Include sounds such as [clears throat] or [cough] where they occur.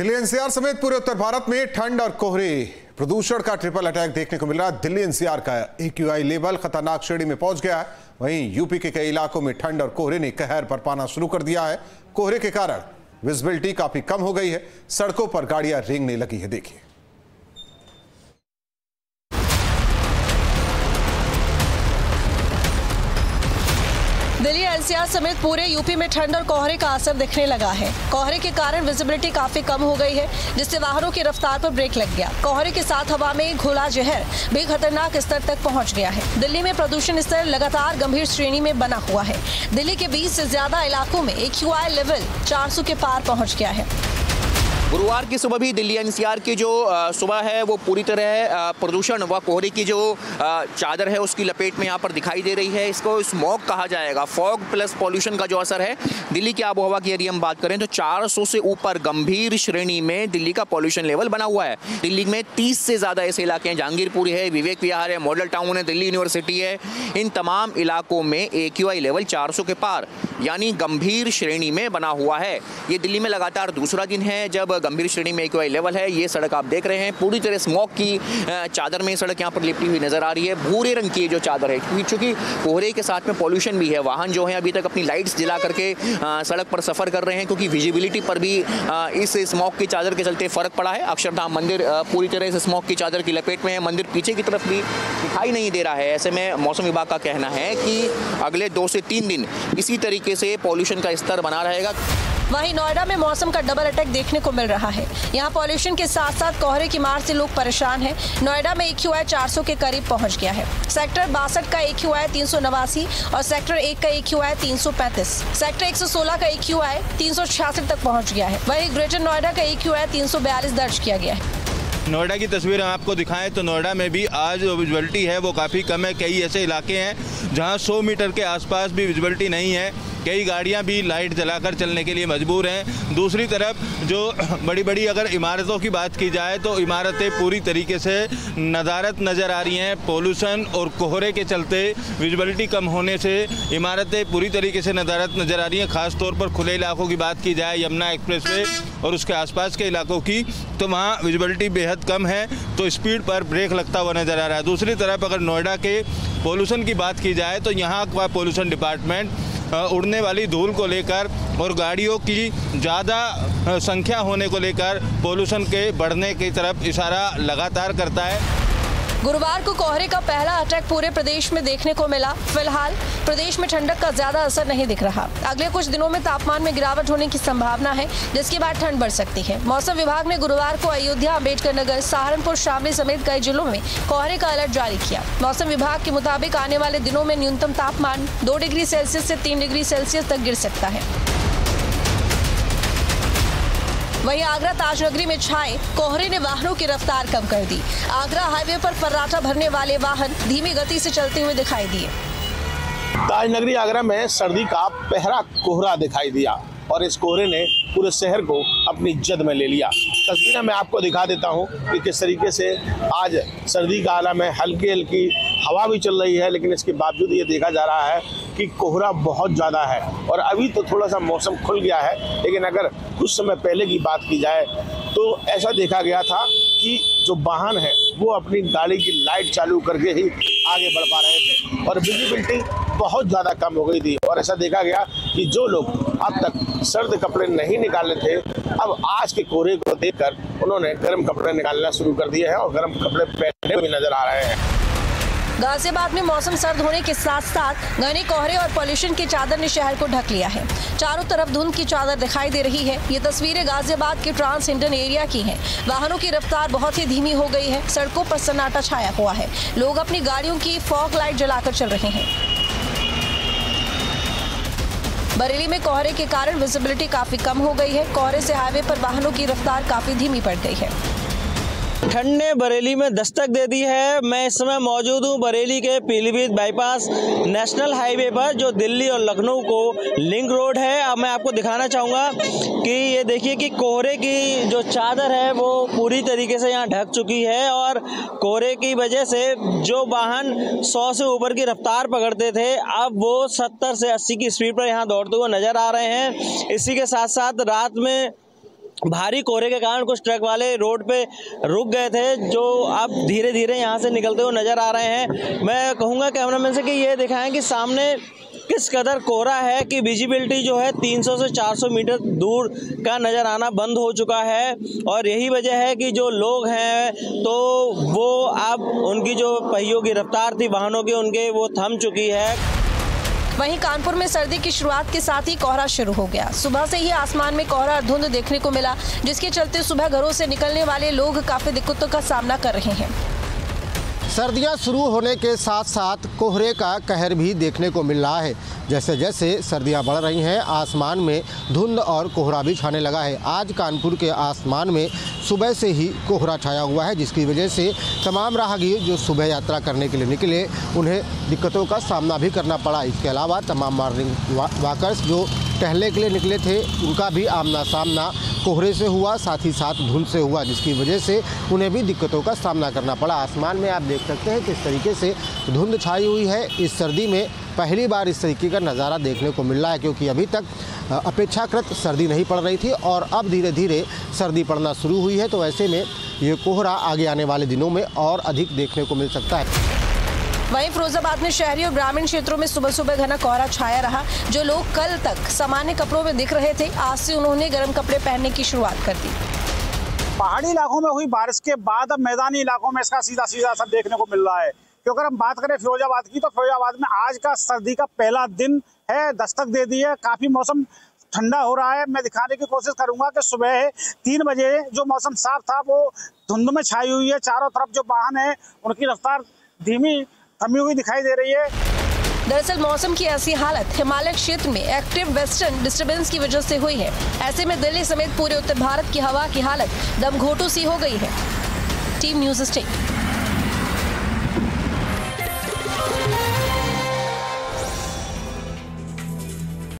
Delhi NCR समेत पूरे उत्तर भारत में ठंड और कोहरे। प्रदूषण का ट्रिपल अटैक देखने को मिल रहा है। दिल्ली एनसीआर का एक्यूआई लेवल खतरनाक श्रेणी में पहुँच गया है। वहीं यूपी के कई इलाकों में ठंड और कोहरे ने कहर बरपाना शुरू कर दिया है। कोहरे के कारण विजिबिलिटी काफ़ी कम हो गई है। सड़कों पर गाड़ियाँ रेंगने लगी है, देखिए। दिल्ली एनसीआर समेत पूरे यूपी में ठंड और कोहरे का असर दिखने लगा है। कोहरे के कारण विजिबिलिटी काफ़ी कम हो गई है, जिससे वाहनों की रफ्तार पर ब्रेक लग गया। कोहरे के साथ हवा में घोला जहर भी खतरनाक स्तर तक पहुँच गया है। दिल्ली में प्रदूषण स्तर लगातार गंभीर श्रेणी में बना हुआ है। दिल्ली के बीस ऐसी ज़्यादा इलाकों में एक लेवल चार सौ के पार पहुँच गया है। गुरुवार की सुबह भी दिल्ली एनसीआर की जो सुबह है, वो पूरी तरह प्रदूषण व कोहरे की जो चादर है, उसकी लपेट में यहाँ पर दिखाई दे रही है। इसको स्मोक कहा जाएगा। फॉग प्लस पॉल्यूशन का जो असर है, दिल्ली की आबो हवा की यदि हम बात करें तो 400 से ऊपर गंभीर श्रेणी में दिल्ली का पॉल्यूशन लेवल बना हुआ है। दिल्ली में तीस से ज़्यादा ऐसे इलाके हैं, जहांगीरपुर है, विवेक विहार है, मॉडल टाउन है, दिल्ली यूनिवर्सिटी है। इन तमाम इलाकों में ए लेवल चार सौ के पार। यानी गंभीर श्रेणी में बना हुआ है। ये दिल्ली में लगातार दूसरा दिन है, जब गंभीर श्रेणी में एक लेवल है। ये सड़क आप देख रहे हैं, पूरी तरह स्मोक की चादर में सड़क यहाँ पर लिपटी हुई नज़र आ रही है। भूरे रंग की जो चादर है, क्योंकि चूँकि कोहरे के साथ में पॉल्यूशन भी है, वाहन जो है अभी तक अपनी लाइट्स जला करके सड़क पर सफ़र कर रहे हैं, क्योंकि विजिबिलिटी पर भी इस स्मोक की चादर के चलते फ़र्क पड़ा है। अक्षरधाम मंदिर पूरी तरह से स्मोक की चादर की लपेट में है। मंदिर पीछे की तरफ़ भी दिखाई नहीं दे रहा है। ऐसे में मौसम विभाग का कहना है कि अगले दो से तीन दिन इसी तरीके से पॉल्यूशन का स्तर बना रहेगा। वहीं नोएडा में मौसम का डबल अटैक देखने को मिल रहा है। यहाँ पॉल्यूशन के साथ साथ कोहरे की मार से लोग परेशान हैं। नोएडा में एक आई चार के करीब पहुँच गया है। सेक्टर बासठ का एक आई तीन और सेक्टर एक का एक आई तीन सेक्टर एक का एक आई तीन तक पहुँच गया है। वही ग्रेटर नोएडा का एक आई तीन सौ बयालीस दर्ज किया गया है। नोएडा की तस्वीर हम आपको दिखाएँ तो नोएडा में भी आज जो विजुअलिटी है वो काफ़ी कम है कई ऐसे इलाके हैं जहाँ 100 मीटर के आसपास भी विजुअलिटी नहीं है। कई गाड़ियाँ भी लाइट जलाकर चलने के लिए मजबूर हैं। दूसरी तरफ़ जो [clears throat] बड़ी बड़ी अगर इमारतों की बात की जाए तो इमारतें पूरी तरीके से नदारत नज़र आ रही हैं। पोल्यूशन और कोहरे के चलते विजिबिलिटी कम होने से इमारतें पूरी तरीके से नदारत नज़र आ रही हैं। ख़ासतौर पर खुले इलाकों की बात की जाए, यमुना एक्सप्रेस और उसके आसपास के इलाकों की तो वहाँ विजिबिलिटी बेहद कम है तो स्पीड पर ब्रेक लगता हुआ नज़र आ रहा है। दूसरी तरफ़ अगर नोएडा के पोल्यूशन की बात की जाए तो यहाँ का पोल्यूशन डिपार्टमेंट उड़ने वाली धूल को लेकर और गाड़ियों की ज़्यादा संख्या होने को लेकर पोल्यूशन के बढ़ने की तरफ़ इशारा लगातार करता है। गुरुवार को कोहरे का पहला अटैक पूरे प्रदेश में देखने को मिला। फ़िलहाल, प्रदेश में ठंडक का ज़्यादा असर नहीं दिख रहा। अगले कुछ दिनों में तापमान में गिरावट होने की संभावना है, जिसके बाद ठंड बढ़ सकती है। मौसम विभाग ने गुरुवार को अयोध्या अंबेडकर नगर सहारनपुर शामली समेत कई जिलों में कोहरे का अलर्ट जारी किया। मौसम विभाग के मुताबिक आने वाले दिनों में न्यूनतम तापमान दो डिग्री सेल्सियस ऐसी तीन डिग्री सेल्सियस तक गिर सकता है। वहीं आगरा ताजनगरी में छाए कोहरे ने वाहनों की रफ्तार कम कर दी। आगरा हाईवे पर फर्राटा भरने वाले वाहन धीमी गति से चलते हुए दिखाई दिए। ताजनगरी आगरा में सर्दी का पहरा कोहरा दिखाई दिया और इस कोहरे ने पूरे शहर को अपनी जद में ले लिया। तस्वीरें मैं आपको दिखा देता हूँ कि किस तरीके से आज सर्दी का आलम है। हल्की हल्की हवा भी चल रही है, लेकिन इसके बावजूद ये देखा जा रहा है कि कोहरा बहुत ज़्यादा है। और अभी तो थोड़ा सा मौसम खुल गया है, लेकिन अगर कुछ समय पहले की बात की जाए तो ऐसा देखा गया था कि जो वाहन है, वो अपनी गाड़ी की लाइट चालू करके ही आगे बढ़ पा रहे थे। और विजिबिलिटी बहुत ज़्यादा कम हो गई थी। और ऐसा देखा गया कि जो लोग अब तक सर्द कपड़े नहीं निकाले थे, अब आज के कोहरे को देखकर उन्होंने गर्म कपड़े निकालना शुरू कर दिए हैं और गर्म कपड़े पहने हुए नज़र आ रहे हैं। गाजियाबाद में मौसम सर्द होने के साथ साथ घने कोहरे और पॉल्यूशन की चादर ने शहर को ढक लिया है। चारों तरफ़ धुंध की चादर दिखाई दे रही है। ये तस्वीरें गाजियाबाद के ट्रांस इंडन एरिया की हैं। वाहनों की रफ्तार बहुत ही धीमी हो गई है। सड़कों पर सन्नाटा छाया हुआ है। लोग अपनी गाड़ियों की फॉक लाइट जलाकर चल रहे हैं। बरेली में कोहरे के कारण विजिबिलिटी काफ़ी कम हो गई है। कोहरे से हाईवे पर वाहनों की रफ्तार काफ़ी धीमी पड़ गई है। ठंड ने बरेली में दस्तक दे दी है। मैं इस समय मौजूद हूँ बरेली के पीलीभीत बाईपास नेशनल हाईवे पर, जो दिल्ली और लखनऊ को लिंक रोड है। अब मैं आपको दिखाना चाहूँगा कि ये देखिए कि कोहरे की जो चादर है, वो पूरी तरीके से यहाँ ढक चुकी है और कोहरे की वजह से जो वाहन 100 से ऊपर की रफ्तार पकड़ते थे, अब वो 70 से 80 की स्पीड पर यहाँ दौड़ते हुए नज़र आ रहे हैं। इसी के साथ साथ रात में भारी कोहरे के कारण कुछ ट्रक वाले रोड पे रुक गए थे, जो आप धीरे धीरे यहाँ से निकलते हुए नज़र आ रहे हैं। मैं कहूँगा कैमरामैन से कि ये दिखाएँ कि सामने किस कदर कोहरा है कि विजिबिलिटी जो है 300 से 400 मीटर दूर का नज़र आना बंद हो चुका है। और यही वजह है कि जो लोग हैं तो वो अब उनकी जो पहियों की रफ्तार थी, वाहनों की, उनके वो थम चुकी है। वहीं कानपुर में सर्दी की शुरुआत के साथ ही कोहरा शुरू हो गया। सुबह से ही आसमान में कोहरा धुंध देखने को मिला, जिसके चलते सुबह घरों से निकलने वाले लोग काफ़ी दिक्कतों का सामना कर रहे हैं। सर्दियाँ शुरू होने के साथ साथ कोहरे का कहर भी देखने को मिल रहा है। जैसे जैसे सर्दियाँ बढ़ रही हैं, आसमान में धुंध और कोहरा भी छाने लगा है। आज कानपुर के आसमान में सुबह से ही कोहरा छाया हुआ है, जिसकी वजह से तमाम राहगीर जो सुबह यात्रा करने के लिए निकले, उन्हें दिक्कतों का सामना भी करना पड़ा। इसके अलावा तमाम मॉर्निंग वाकर्स जो टहलने के लिए निकले थे, उनका भी आमना सामना कोहरे से हुआ, साथ ही साथ धुंध से हुआ, जिसकी वजह से उन्हें भी दिक्कतों का सामना करना पड़ा। आसमान में आप देख सकते हैं किस तरीके से धुंध छाई हुई है। इस सर्दी में पहली बार इस तरीके का नज़ारा देखने को मिल रहा है, क्योंकि अभी तक अपेक्षाकृत सर्दी नहीं पड़ रही थी और अब धीरे धीरे सर्दी पड़ना शुरू हुई है। तो ऐसे में ये कोहरा आगे आने वाले दिनों में और अधिक देखने को मिल सकता है। वहीं फिरोजाबाद में शहरी और ग्रामीण क्षेत्रों में सुबह सुबह घना कोहरा छाया रहा, जो लोग कल तक सामान्य कपड़ों में दिख रहे थे। आज से उन्होंने गर्म कपड़े पहनने की शुरुआत कर दी। पहाड़ी इलाकों में हुई बारिश के बाद अब मैदानी इलाकों में इसका सीधा सीधा असर देखने को मिल रहा है। क्योंकि अगर हम बात करें फिरोजाबाद की तो फिरोजाबाद में आज का सर्दी का पहला दिन है, दस्तक दे दी है। काफ़ी मौसम ठंडा हो रहा है। मैं दिखाने की कोशिश करूँगा कि सुबह तीन बजे जो मौसम साफ़ था, वो धुंध में छाई हुई है। चारों तरफ़ जो वाहन है, उनकी रफ्तार धीमी थमी हुई दिखाई दे रही है। दरअसल मौसम की ऐसी हालत हिमालय क्षेत्र में एक्टिव वेस्टर्न डिस्टरबेंस की वजह से हुई है। ऐसे में दिल्ली समेत पूरे उत्तर भारत की हवा की हालत दमघोटू सी हो गई है। Team news state